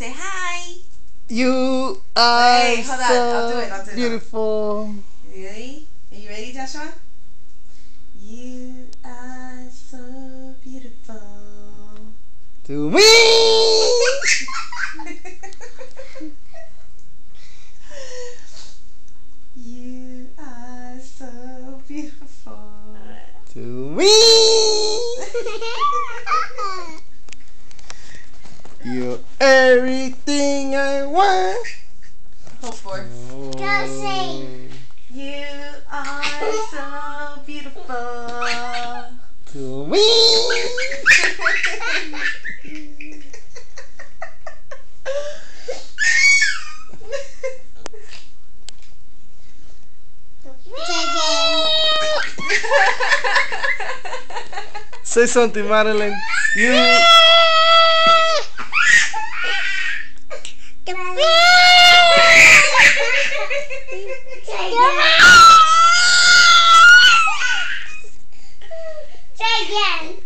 Say hi. You are Wait, hold on. so I'll do it. I'll do it. beautiful. Ready? Are you ready, Joshua? You are so beautiful. To me. you are so beautiful. to me. You're everything I want. Hope for. Go sing. You are so beautiful. To me. Say something, Madeline. You again.